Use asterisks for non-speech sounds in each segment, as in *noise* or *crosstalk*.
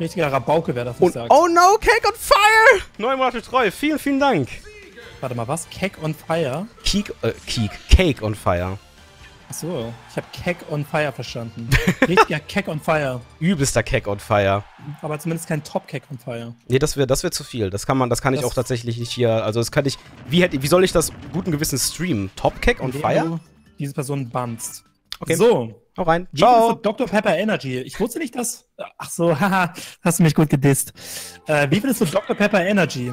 Richtiger Rabauke, wer das nicht Und, sagt. oh no, Cake on Fire! Neun Monate treu, vielen, vielen Dank. Warte mal, was? Keck on Fire? Keek, äh, Keek, Cake on Fire. Achso, ich habe Keck on Fire verstanden. *laughs* Richtiger Keck on Fire. Übelster Cake on Fire. Aber zumindest kein Top-Keck on Fire. Nee, das wäre das wär zu viel. Das kann man, das kann ich Das- auch tatsächlich nicht hier. Also das kann ich. Wie hätte, wie soll ich das guten Gewissens streamen? Top Cake on Fire? du diese Person bannst. Okay. So. Hau rein. Ciao. Dr. Pepper Energy. Ich wusste nicht, dass. Ach so, *laughs* haha, hast du mich gut gedisst. Äh, wie findest du Dr. Pepper Energy?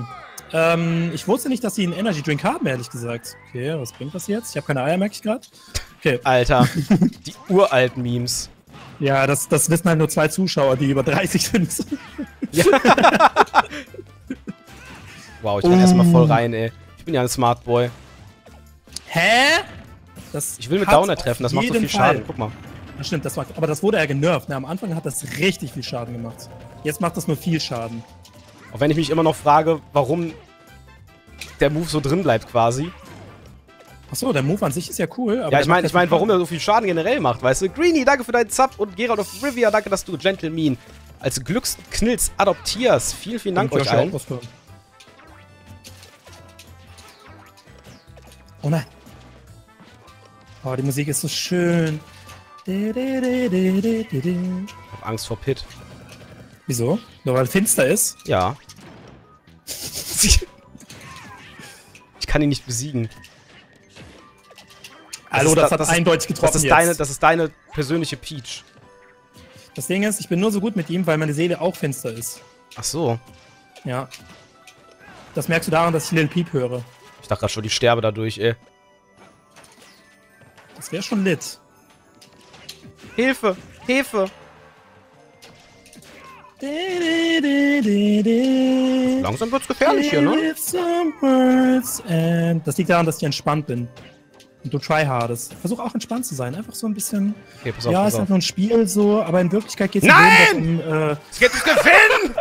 Ähm, ich wusste nicht, dass sie einen Energy Drink haben, ehrlich gesagt. Okay, was bringt das jetzt? Ich habe keine Eier, merke ich gerade. Okay. Alter, *laughs* die uralten Memes. Ja, das, das wissen halt nur zwei Zuschauer, die über 30 sind. *laughs* Wow, ich kann erstmal voll rein, ey. Ich bin ja ein Smart Boy. Hä? Das Ich will mit Downer treffen, das macht so viel Schaden. Fall. Guck mal. Das stimmt, das macht, aber das wurde ja genervt. Ne? Am Anfang hat das richtig viel Schaden gemacht. Jetzt macht das nur viel Schaden. Auch wenn ich mich immer noch frage, warum der Move so drin bleibt quasi. Achso, der Move an sich ist ja cool. Ja, ich meine, ich mein, warum er Schaden. so viel Schaden generell macht, weißt du? Greenie, danke für deinen Zap und Gerald of Rivia, danke, dass du Gentleman als Glücksknills adoptierst. Vielen, vielen Dank Und euch allen. Oh nein. Oh, die Musik ist so schön. Ich hab Angst vor Pit. Wieso? Nur weil finster ist? Ja. *laughs* ich kann ihn nicht besiegen. Hallo, das, da- hat das eindeutig getroffen Das ist, deine, das ist deine persönliche Peach. das Ding ist, ich bin nur so gut mit ihm, weil meine Seele auch finster ist. Ach so. Ja. Das merkst du daran, dass ich Lil Peep höre. Ich dachte gerade schon, ich sterbe dadurch, ey. Das wäre schon lit. Hilfe! Hilfe! Langsam wird's gefährlich hier, ne? And das liegt daran, dass ich entspannt bin. Und du tryhardest. Versuch auch entspannt zu sein. Einfach so ein bisschen. Okay, pass auf, ja, pass ist auf. nur ein Spiel so, aber in Wirklichkeit geht es Nein! um. Äh, Es geht ums Gewinnen!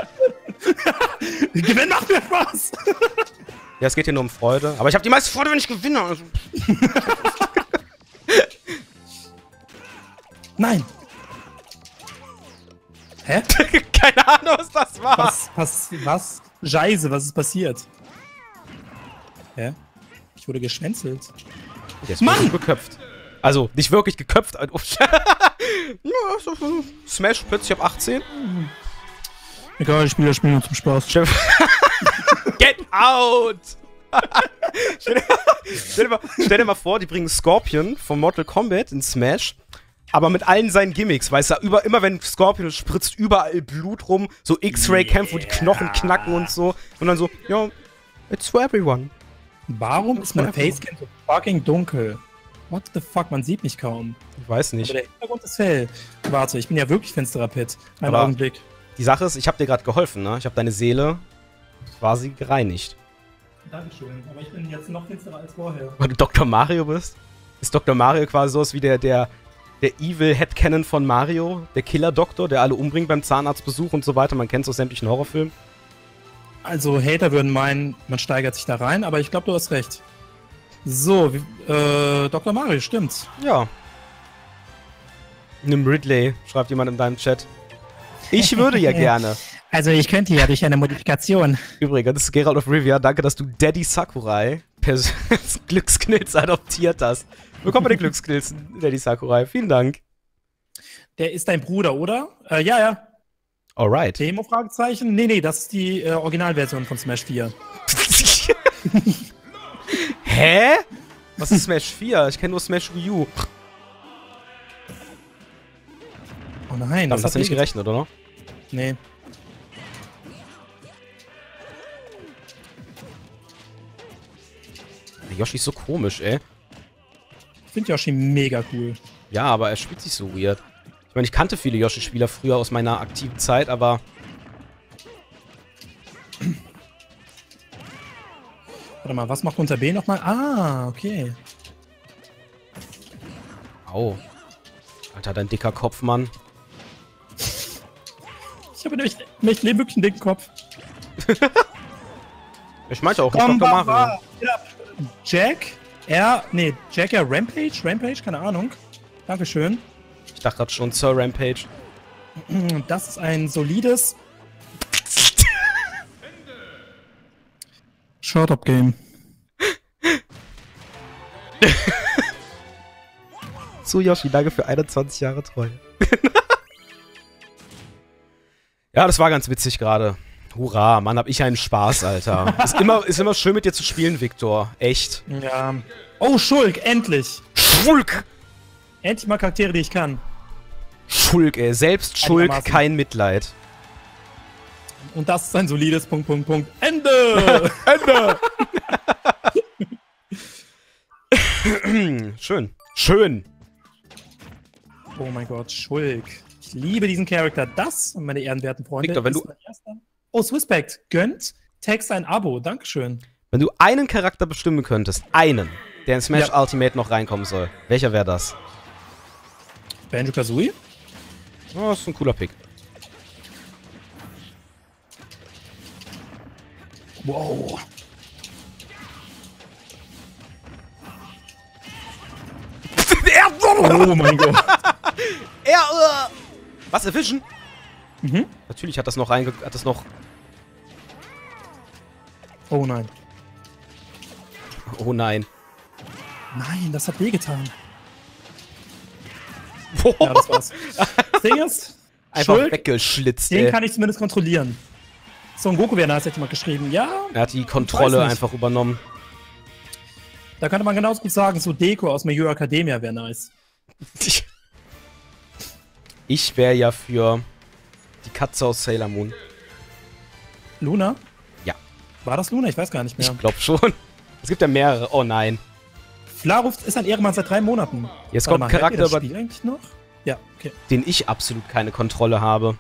Gewinn macht mir Spaß! Ja, es geht hier nur um Freude. Aber ich habe die meiste Freude, wenn ich gewinne. Also, *laughs* Nein! Hä? *laughs* keine Ahnung, was das war. Was, was, was? Scheiße, was ist passiert? Hä? Ich wurde geschwänzelt. Ist Mann! geköpft. Also, nicht wirklich geköpft. *laughs* Smash plötzlich ab 18. Egal, ich spiele das Spiel nur zum Spaß. *laughs* Get out! stell, dir mal, stell dir mal vor, die bringen Scorpion von Mortal Kombat in Smash, aber mit allen seinen Gimmicks, weißt du, über, immer wenn Scorpion spritzt überall Blut rum, so X-Ray-Kämpfe, wo die Knochen knacken und so. Und dann so, ja, it's for everyone. Warum ist mein Facecam so fucking dunkel? What the fuck, man sieht mich kaum. Ich weiß nicht. Aber der Hintergrund ist hell. Warte, ich bin ja wirklich finsterer Pit. Einen Aber- Augenblick. Die Sache ist, ich habe dir gerade geholfen, ne? Ich habe deine Seele quasi gereinigt. Dankeschön, aber ich bin jetzt noch finsterer als vorher. Weil du Dr. Mario bist? Ist Dr. Mario quasi sowas wie der, der, der Evil Headcanon von Mario? Der Killer-Doktor, der alle umbringt beim Zahnarztbesuch und so weiter? Man kennt es aus sämtlichen Horrorfilmen. Also Hater würden meinen, man steigert sich da rein, aber ich glaube, du hast recht. So, wie- äh, Dr. Mario, stimmt. Ja. Nimm Ridley, schreibt jemand in deinem Chat. Ich würde ja *laughs* gerne. Also ich könnte ja durch eine Modifikation. Übrigens, das ist Gerald of Rivia. Danke, dass du Daddy Sakurai als *laughs* Glücksknills adoptiert hast. Willkommen bei den Glücksknills, Daddy Sakurai. Vielen Dank. Der ist dein Bruder, oder? Äh, ja, ja. Alright. Demo? Fragezeichen? Nee, nee, das ist die äh, Originalversion von Smash 4. *laughs* Hä? Was ist Smash 4? Ich kenne nur Smash Wii U. Oh nein, Damit hast du nicht gerechnet, oder? Nee. Der Yoshi ist so komisch, ey. Ich finde Yoshi mega cool. Ja, aber er spielt sich so weird. Ich meine, ich kannte viele Yoshi-Spieler früher aus meiner aktiven Zeit, aber *clears throat* Warte mal, was macht unter B nochmal? Ah, okay. Au. Alter, dein dicker Kopf, Mann. Ich habe nämlich, ich lebe wirklich einen dicken Kopf. *laughs* Ich meinte auch nicht Dr. Mario. Mario. Ja. Jack? Er, nee, Jack, Rampage? Rampage? Keine Ahnung. Dankeschön. Ich dachte gerade schon, Sir Rampage. *clears throat* Das ist ein solides *laughs* Short-Up-Game. *laughs* Zu Yoshi, danke für 21 Jahre Treue. *laughs* ja, das war ganz witzig gerade. Hurra, Mann, hab ich einen Spaß, Alter. *laughs* ist, immer, ist immer schön mit dir zu spielen, Viktor. Echt. Ja. Oh, Schulk, endlich. Schulk! Endlich mal Charaktere, die ich kann. Schulk, ey. Selbst Schulk, kein Mitleid. Und das ist ein solides Punkt, Punkt, Punkt. Ende! *laughs* Ende! *laughs* Schön. Schön. oh mein Gott, Schulk. Ich liebe diesen Charakter. Das, meine ehrenwerten Freunde, Victor, wenn ist du- mein erster. Oh, Swisspact, gönnt Text ein Abo. Dankeschön. Wenn du einen Charakter bestimmen könntest, einen, der in Smash Ja. Ultimate noch reinkommen soll, welcher wäre das? Banjo Kazooie? Oh, das ist ein cooler Pick. Wow. *laughs* Oh mein Gott. *laughs* Er, äh, Was, erwischen? Mhm. Natürlich hat das noch reinge... Hat das noch... Oh nein. Oh nein. Nein, das hat wehgetan. *laughs* Ja, das war's. Das Ding ist, Einfach Schulk, weggeschlitzt, den ey. kann ich zumindest kontrollieren. Son Goku wäre nice, hätte jemand geschrieben. Ja, Er hat die Kontrolle einfach übernommen. da könnte man genauso gut sagen, so Deko aus Hero Academia wäre nice. Ich, ich wäre ja für die Katze aus Sailor Moon. Luna? War das Luna? Ich weiß gar nicht mehr. Ich glaube schon. Es gibt ja mehrere. Oh nein. Flaruf ist ein Ehrenmann seit drei Monaten. Jetzt Warte kommt ein mal, Charakter, das Spiel eigentlich noch? Ja, okay. den ich absolut keine Kontrolle habe.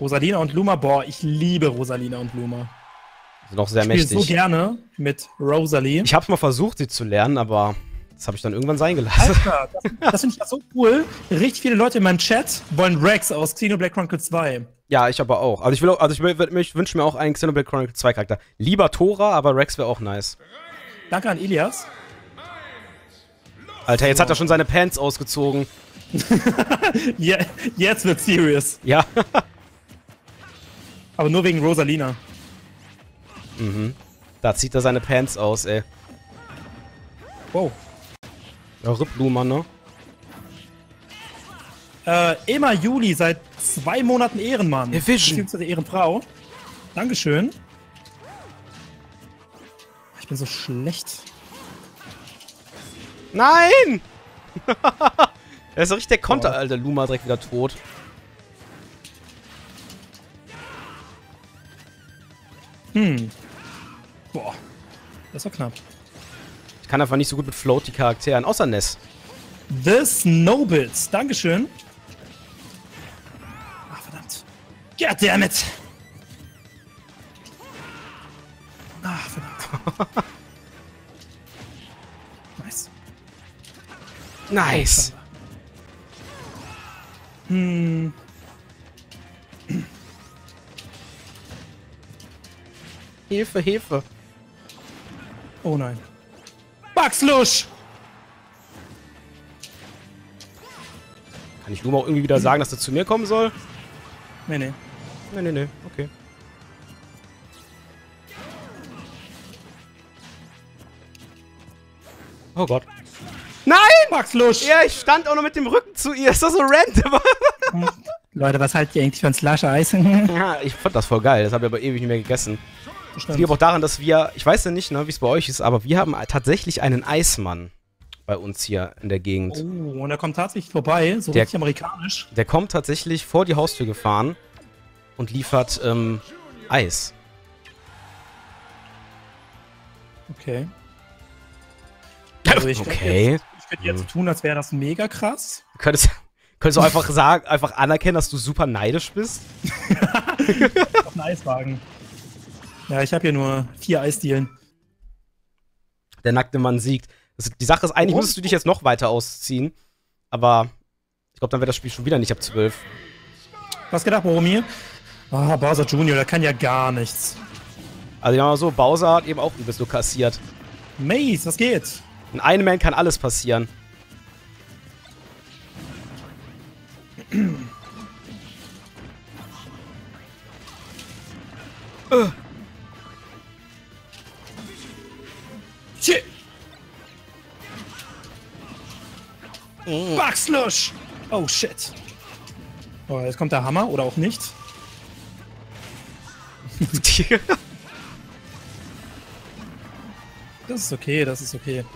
Rosalina und Luma, boah, ich liebe Rosalina und Luma. Sind auch sehr Ich spiele so mächtig. gerne mit Rosalie. Ich habe mal versucht, sie zu lernen, aber das habe ich dann irgendwann sein gelassen. Alter, das, *laughs* das finde ich so cool. Richtig viele Leute in meinem Chat wollen Rex aus Xenoblade Chronicle 2. Ja, ich aber auch. Also ich will auch, also ich, ich wünsche mir auch einen Xenoblade Chronicle 2 Charakter. Lieber Tora, aber Rex wäre auch nice. Danke an Ilias. Alter, jetzt hat er schon seine Pants ausgezogen. *laughs* Ja, jetzt wird serious. Ja. *laughs* Aber nur wegen Rosalina. mhm. Da zieht er seine Pants aus, ey. Wow. Ja, Rip Luma, ne? Äh, Emma Juli seit zwei Monaten Ehrenmann. Division. Beziehungsweise Ehrenfrau. Dankeschön. Ich bin so schlecht. Nein! *laughs* er ist doch richtig der Konter, Alter. Luma direkt wieder tot. Hm. Boah. Das war knapp. Ich kann einfach nicht so gut mit Float die Charakteren, außer Ness. The Snowbills. Dankeschön. Ach, verdammt. Goddammit. Ach, verdammt. *laughs* nice. Nice. Hm. Hilfe, Hilfe. Oh nein. Bugslush! Kann ich Luma auch irgendwie wieder sagen, dass er zu mir kommen soll? Nee, nee. Nee, nee, nee. Okay. Oh Gott. Nein! Bugslush! Ja, ich stand auch noch mit dem Rücken zu ihr. Ist das so random? Leute, was haltet ihr eigentlich von Slush-Eis? *laughs* ja, ich fand das voll geil. Das habe ich aber ewig nicht mehr gegessen. Das liegt aber auch daran, dass wir, ich weiß ja nicht, ne, wie es bei euch ist, aber wir haben tatsächlich einen Eismann bei uns hier in der Gegend. Oh, und er kommt tatsächlich vorbei, so Der- richtig amerikanisch. Der kommt tatsächlich vor die Haustür gefahren und liefert ähm, Eis. Okay. Also ich könnte Okay. jetzt, ich könnte jetzt tun, als wäre das mega krass. Könntest, könntest du einfach sagen, einfach anerkennen, dass du super neidisch bist? *laughs* Auf einen Eiswagen. Ja, ich habe hier nur vier Eisdielen. Der nackte Mann siegt. Das, die Sache ist, eigentlich Und? müsstest du dich jetzt noch weiter ausziehen. Aber ich glaube, dann wäre das Spiel schon wieder nicht ab 12. Was gedacht, Boromir? Ah, Bowser Junior, der kann ja gar nichts. Also, ja mal so, Bowser hat eben auch übelst so kassiert. Maze, was geht? In einem Man kann alles passieren. Shit. Mm. Backslush! Oh shit. Oh, jetzt kommt der Hammer oder auch nicht. *laughs* das ist okay, das ist okay.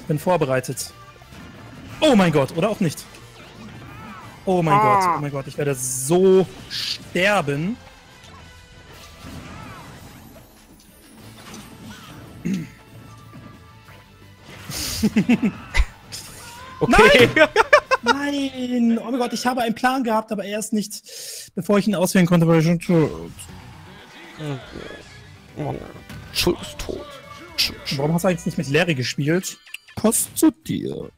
Ich bin vorbereitet. Oh mein Gott, oder auch nicht. Oh mein ah. Gott, oh mein Gott, ich werde so sterben. *laughs* okay. *laughs* Nein! Oh mein Gott, ich habe einen Plan gehabt, aber erst nicht, bevor ich ihn auswählen konnte, weil ich schon tot. Schuld ist tot. Warum hast du eigentlich nicht mit Larry gespielt? Passt zu dir.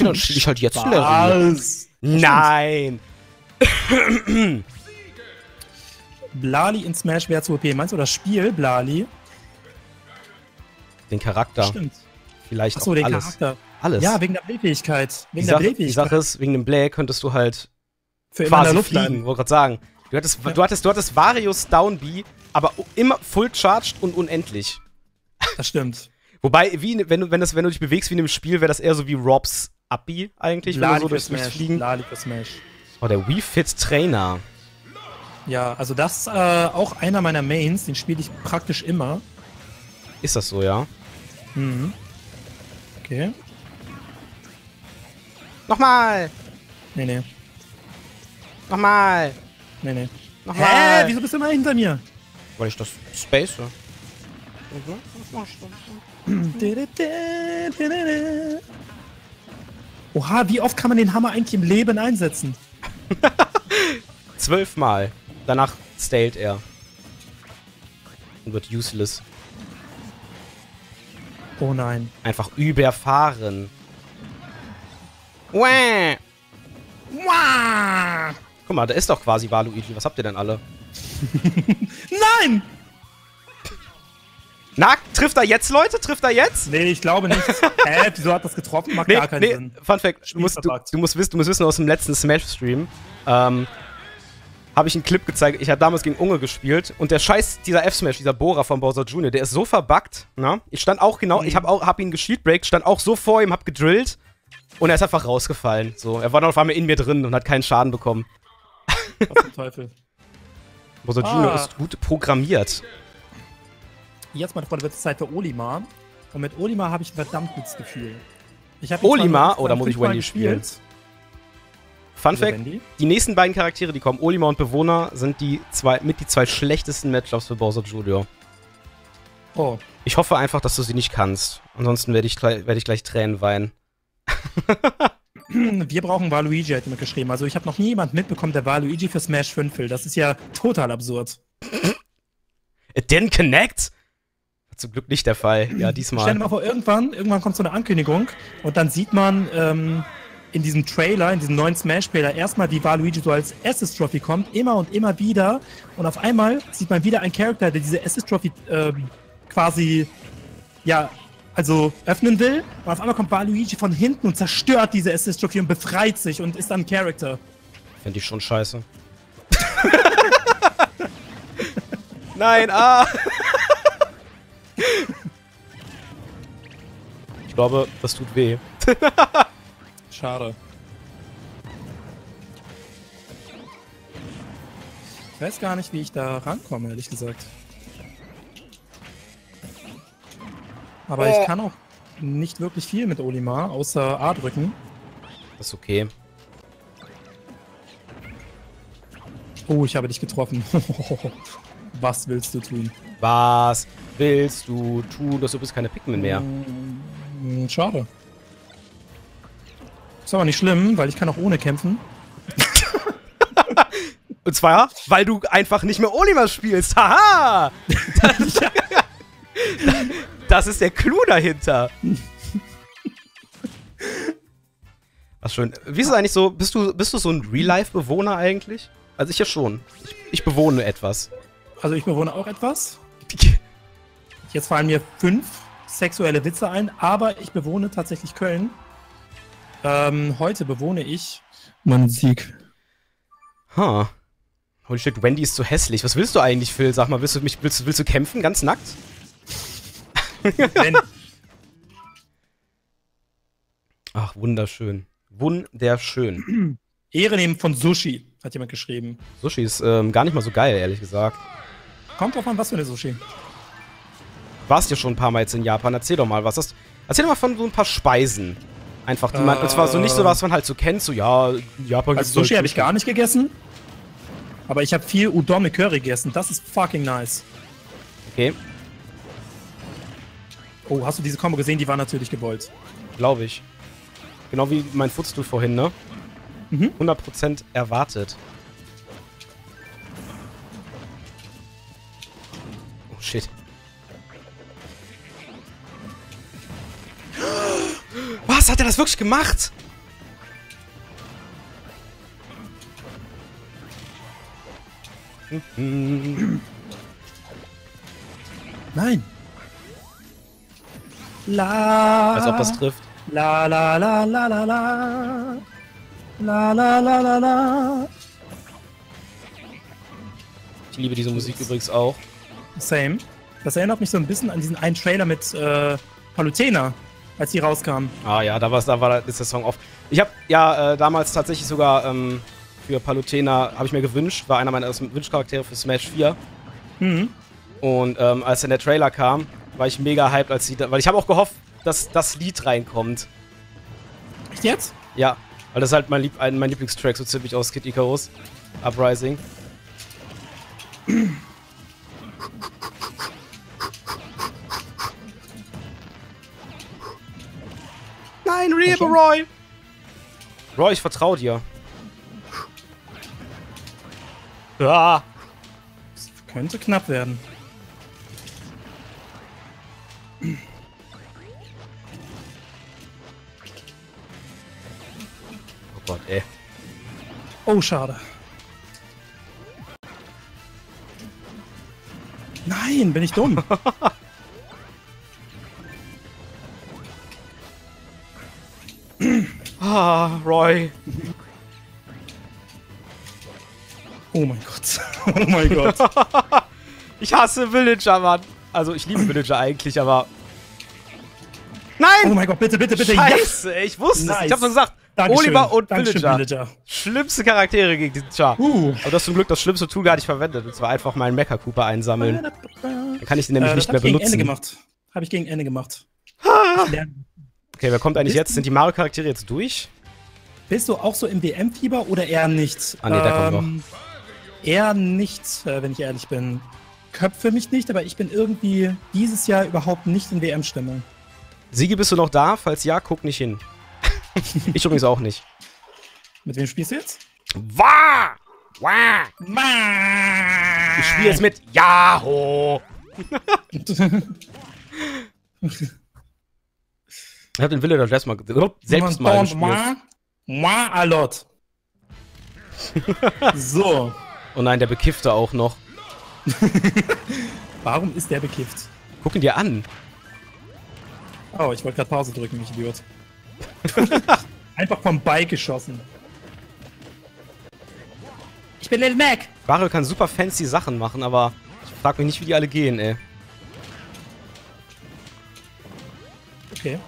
Dann spiele ich halt jetzt Larry. Was? Nein! Blali in Smash wäre zu OP. Meinst du das Spiel, Blali? Den Charakter. Stimmt. Vielleicht Achso, auch den alles. Charakter. Alles. Ja, wegen der Blähfähigkeit. Wegen die, der Sache, die Blähfähigkeit. Sache ist, wegen dem Blä könntest du halt Für quasi Luft fliegen, bleiben. wollte gerade sagen. Du hattest, Ja. du hattest, du hattest Varius Down B, aber immer full charged und unendlich. Das stimmt. Wobei, wie, wenn, du, wenn, das, wenn du dich bewegst wie in einem Spiel, wäre das eher so wie Robs Upbeat eigentlich, wenn du so durchs, Smash. Fliegen. Blali für Smash. Oh, der Wii Fit Trainer. Ja, also das ist äh, auch einer meiner Mains. Den spiele ich praktisch immer. Ist das so, ja? Mhm. Okay. Nochmal! Nee, nee. Nochmal! Nee, nee. Nochmal! Hä? Wieso bist du immer hinter mir? Weil ich das space. Oha, wie oft kann man den Hammer eigentlich im Leben einsetzen? *laughs* Zwölfmal. Danach stailt er. Und wird useless. Oh nein. Einfach überfahren. Wäh. Wah! Guck mal, da ist doch quasi Waluigi. Was habt ihr denn alle? *laughs* Nein! Na, trifft er jetzt, Leute? Trifft er jetzt? Nee, ich glaube nicht. *laughs* Hä, wieso hat das getroffen? Macht Nee, gar keinen nee, Sinn. Fun Fact, du musst, du, du, musst wissen, du musst wissen, aus dem letzten Smash-Stream, ähm, habe ich einen Clip gezeigt. Ich habe damals gegen Unge gespielt und der Scheiß, dieser F-Smash, dieser Bohrer von Bowser Jr., der ist so verbuggt, ne? Ich stand auch genau, Mhm. ich habe auch, hab ihn geshieldbreakt, stand auch so vor ihm, hab gedrillt und er ist einfach rausgefallen. So, er war dann auf einmal in mir drin und hat keinen Schaden bekommen. Was zum Teufel. *laughs* Bowser Ah. Jr. ist gut programmiert. Jetzt, meine Freunde, wird es Zeit für Olimar. Und mit Olimar habe ich ein verdammt gutes Gefühl. Ich Olimar? Oder muss ich Wendy spielen? gespielt. Fun Fact, die nächsten beiden Charaktere, die kommen, Olimar und Bewohner, sind die zwei, mit die zwei schlechtesten Matchups für Bowser Jr. Oh, Ich hoffe einfach, dass du sie nicht kannst. Ansonsten werde ich, gleich- werd ich gleich Tränen weinen. *clears throat* wir brauchen Waluigi, hat jemand geschrieben. Also ich habe noch nie jemand mitbekommen, der Waluigi für Smash 5 will. Das ist ja total absurd. *clears throat* It didn't connect? Zum Glück nicht der Fall. Ja, *clears throat* Stell dir diesmal. mal vor, irgendwann, irgendwann kommt so eine Ankündigung und dann sieht man ähm, in diesem Trailer, in diesem neuen Smash-Trailer, erstmal, wie Waluigi so als Assist-Trophy kommt, immer und immer wieder. Und auf einmal sieht man wieder einen Charakter, der diese Assist-Trophy ähm, quasi, ja, also öffnen will. Und auf einmal kommt Waluigi von hinten und zerstört diese Assist-Trophy und befreit sich und ist dann ein Charakter. Finde ich schon scheiße. *laughs* Nein, ah! ich glaube, das tut weh. *laughs* Schade. Ich weiß gar nicht, wie ich da rankomme, ehrlich gesagt. Aber Oh. ich kann auch nicht wirklich viel mit Olimar, außer A drücken. Das ist okay. Oh, ich habe dich getroffen. *laughs* Was willst du tun? Was willst du tun? Du bist keine Pikmin mehr. Hm, Schade. Ist aber nicht schlimm, weil ich kann auch ohne kämpfen. *laughs* Und zwar, weil du einfach nicht mehr Olimar spielst. Haha! *laughs* Das ist der Clou dahinter. Was schön. Wie ist es eigentlich so? Bist du, bist du so ein Real-Life-Bewohner eigentlich? Also ich ja schon. Ich, ich bewohne etwas. Also ich bewohne auch etwas. *laughs* Jetzt fallen mir fünf sexuelle Witze ein, aber ich bewohne tatsächlich Köln. Ähm, heute bewohne ich meinen Sieg. Ha. Holy shit, Wendy ist so hässlich. Was willst du eigentlich, Phil? Sag mal, willst du mich, willst, du- willst du kämpfen? Ganz nackt? Wenn, *laughs* Ach, wunderschön. Wunderschön. Ehre nehmen von Sushi, hat jemand geschrieben. Sushi ist ähm, gar nicht mal so geil, ehrlich gesagt. Kommt drauf an, was für eine Sushi. Warst ja schon ein paar Mal jetzt in Japan. Erzähl doch mal, was das. Erzähl doch mal von so ein paar Speisen. Einfach, die man. Und zwar so nicht so, was man halt so kennt, so ja, Japan Also Sushi habe ich gar nicht gegessen. Aber ich habe viel Udon mit Curry gegessen. Das ist fucking nice. Okay, Oh, hast du diese Kombo gesehen? Die war natürlich gewollt. glaube ich. Genau wie mein Footstool vorhin, ne? Mhm. 100% erwartet. Oh shit. Was? Hat er das wirklich gemacht? Nein. La. Als ob das trifft. La la la la la la. La la la la la. Ich liebe diese Musik übrigens auch. Same. Das erinnert mich so ein bisschen an diesen einen Trailer mit äh, Palutena, als die rauskam. Ah ja, da, war's, da war ist der Song off. Ich habe ja äh, damals tatsächlich sogar ähm, für Palutena, habe ich mir gewünscht, war einer meiner ersten Wunschcharaktere für Smash 4. Mhm. Und ähm, als dann der Trailer kam, war ich mega hyped, als sie da, weil ich habe auch gehofft, dass das Lied reinkommt. Echt jetzt? Ja, weil das ist halt mein, Lieb ein, mein Lieblingstrack so ziemlich aus Kid Icarus. Uprising. *clears throat* Nein, Rebe. Roy! Roy, ich vertraue dir. Ah. Könnte knapp werden. Oh Gott, ey. Oh, schade. Nein, bin ich dumm. *laughs* Roy. Oh mein Gott. *laughs* Oh mein Gott. *laughs* Ich hasse Villager, Mann. Also, ich liebe Villager eigentlich, aber. Oh Nein! mein Gott, bitte, bitte, bitte. Scheiße, ich wusste es. Nice. Ich hab schon gesagt, Dankeschön. Oliver und Dankeschön, Villager. Villager. Schlimmste Charaktere gegen diesen Char. Uh. Aber du hast zum Glück das schlimmste Tool gar nicht verwendet. Und zwar einfach meinen Mecha Cooper einsammeln. Dann kann ich den nämlich Äh, nicht mehr hab ich gegen benutzen. Ende gemacht. Habe ich gegen Ende gemacht. Okay, wer kommt eigentlich jetzt? Sind die Mario-Charaktere jetzt durch? Bist du auch so im WM-Fieber oder eher nicht? Ah, nee, der kommt noch. Eher nicht, äh, wenn ich ehrlich bin. Köpfe mich nicht, aber ich bin irgendwie dieses Jahr überhaupt nicht in WM-Stimmung. Sigi, bist du noch da? Falls ja, guck nicht hin. *laughs* ich übrigens auch nicht. Mit wem spielst du jetzt? Wah! Wah! Ich spiele jetzt mit Yahoo! *laughs* Ich hab den Villager selbst mal, selbst mal gespielt. Moi, a lot. *laughs* so, Oh nein, der bekiffte auch noch. *laughs* warum ist der bekifft? Guck ihn dir an. Oh, ich wollte gerade Pause drücken, mich Idiot. *laughs* Einfach vom Bike geschossen. Ich bin Little Mac. Mario kann super fancy Sachen machen, aber ich frag mich nicht, wie die alle gehen, ey. Okay.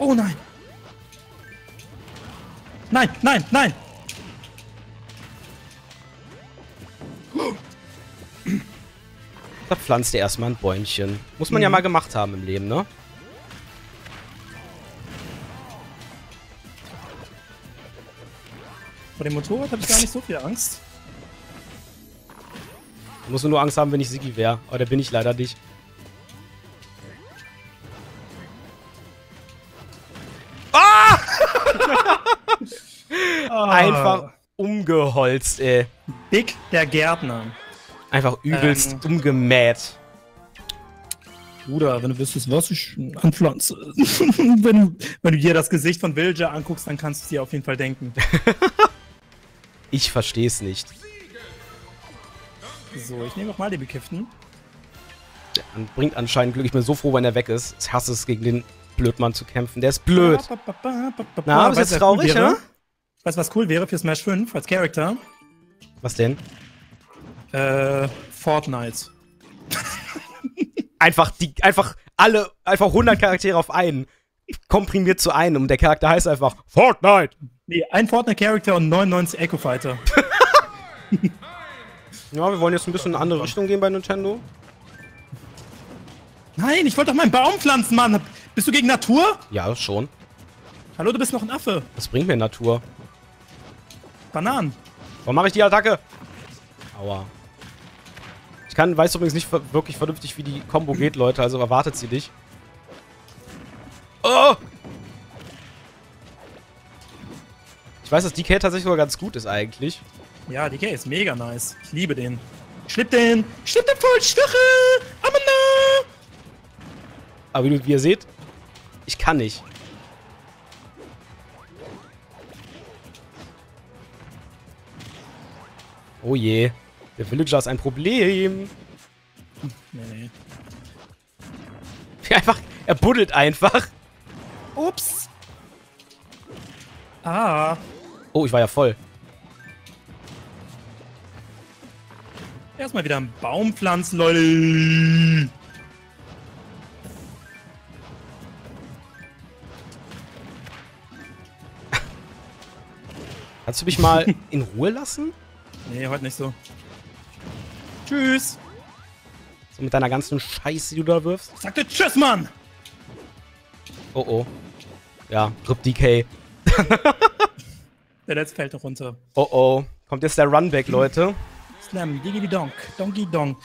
Oh nein. Nein, nein, nein. Da pflanzt er erstmal ein Bäumchen. Muss man ja Mhm. mal gemacht haben im Leben, ne? Vor dem Motorrad habe ich gar nicht so viel Angst. Ich muss nur Angst haben, wenn ich Sigi wäre. Aber der bin ich leider nicht. Einfach umgeholzt, ey. Dick der Gärtner. Einfach übelst Ähm. umgemäht. Bruder, wenn du wüsstest, was ich anpflanze. *laughs* wenn, wenn du dir das Gesicht von Villager anguckst, dann kannst du es dir auf jeden Fall denken. *laughs* Ich versteh's nicht. So, ich nehme noch mal den Bekifften. Der bringt anscheinend Glück. Ich bin so froh, wenn er weg ist. Ich hasse es, gegen den Blödmann zu kämpfen. Der ist blöd. Na, bist du, traurig, wäre? Weißt du, was cool wäre für Smash 5 als Charakter? Was denn? Äh, Fortnite. *laughs* Einfach die, einfach alle, einfach 100 Charaktere auf einen. Komprimiert zu einem. Und der Charakter heißt einfach Fortnite. Nee, ein Fortnite-Charakter und 99 Echo Fighter. *laughs* Ja, wir wollen jetzt ein bisschen in eine andere Richtung gehen bei Nintendo. Nein, ich wollte doch meinen Baum pflanzen, Mann. Bist du gegen Natur? Ja, schon. Hallo, du bist noch ein Affe. Was bringt mir Natur? Bananen. Warum mache ich die Attacke? Aua. Ich kann, weiß übrigens nicht wirklich vernünftig, wie die Combo geht, Leute, also erwartet sie nicht. Oh! Ich weiß, dass DK tatsächlich sogar ganz gut ist eigentlich. Ja, DK ist mega nice. Ich liebe den. Schlipp den! Schlipp den voll Stachel! Amana! Aber wie, du- wie ihr seht, ich kann nicht. Oh je. Der Villager ist ein Problem. Nee, nee. *laughs* Einfach, er buddelt einfach. Ups. Ah. Oh, ich war ja voll. Erstmal wieder einen Baum pflanzen, Leute. Kannst du mich mal in Ruhe lassen? *laughs* Nee, heute nicht so. Tschüss. So mit deiner ganzen Scheiße, die du da wirfst? Ich sagte Tschüss, Mann. Oh oh. Ja, RIP DK. *laughs* Der letzte fällt noch runter. Oh oh. Kommt jetzt der Runback, Leute. Slam, diggity donk, donkey donk.